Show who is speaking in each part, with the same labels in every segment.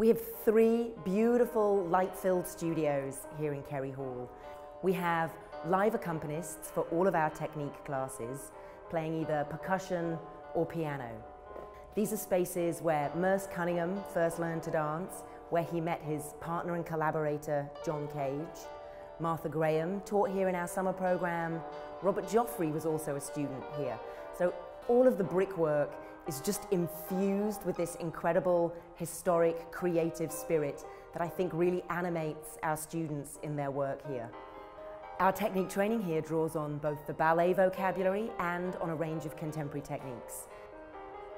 Speaker 1: We have three beautiful light-filled studios here in Kerry Hall. We have live accompanists for all of our technique classes, playing either percussion or piano. These are spaces where Merce Cunningham first learned to dance, where he met his partner and collaborator, John Cage. Martha Graham taught here in our summer program. Robert Joffrey was also a student here. So all of the brickwork is just infused with this incredible, historic, creative spirit that I think really animates our students in their work here. Our technique training here draws on both the ballet vocabulary and on a range of contemporary techniques.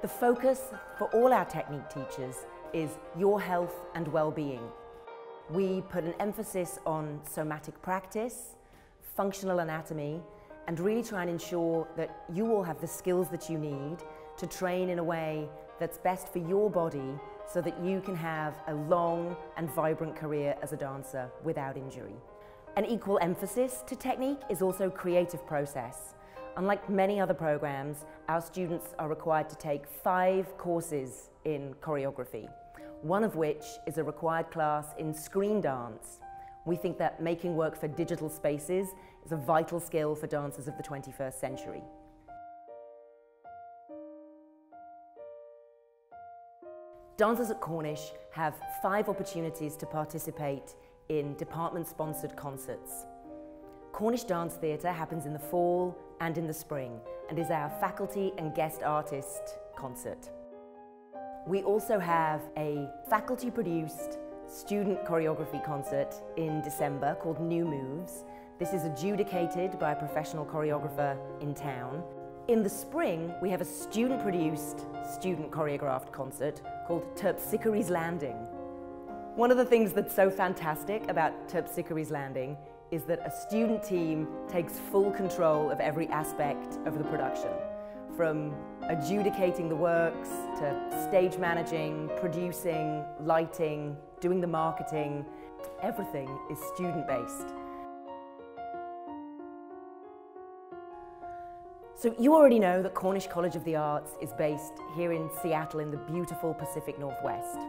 Speaker 1: The focus for all our technique teachers is your health and well-being. We put an emphasis on somatic practice, functional anatomy, and really try and ensure that you all have the skills that you need to train in a way that's best for your body so that you can have a long and vibrant career as a dancer without injury. An equal emphasis to technique is also creative process. Unlike many other programs, our students are required to take five courses in choreography, one of which is a required class in screen dance. We think that making work for digital spaces is a vital skill for dancers of the 21st century. Dancers at Cornish have five opportunities to participate in department-sponsored concerts. Cornish Dance Theatre happens in the fall and in the spring and is our faculty and guest artist concert. We also have a faculty-produced student choreography concert in December called New Moves. This is adjudicated by a professional choreographer in town in the spring, we have a student-produced, student-choreographed concert called Terpsichore's Landing. One of the things that's so fantastic about Terpsichore's Landing is that a student team takes full control of every aspect of the production, from adjudicating the works to stage managing, producing, lighting, doing the marketing. Everything is student-based. So you already know that Cornish College of the Arts is based here in Seattle in the beautiful Pacific Northwest.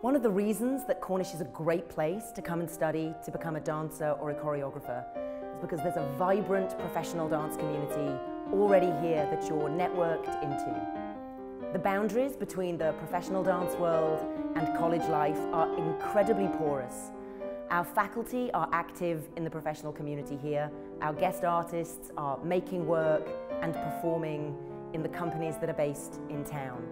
Speaker 1: One of the reasons that Cornish is a great place to come and study to become a dancer or a choreographer is because there's a vibrant professional dance community already here that you're networked into. The boundaries between the professional dance world and college life are incredibly porous our faculty are active in the professional community here. Our guest artists are making work and performing in the companies that are based in town.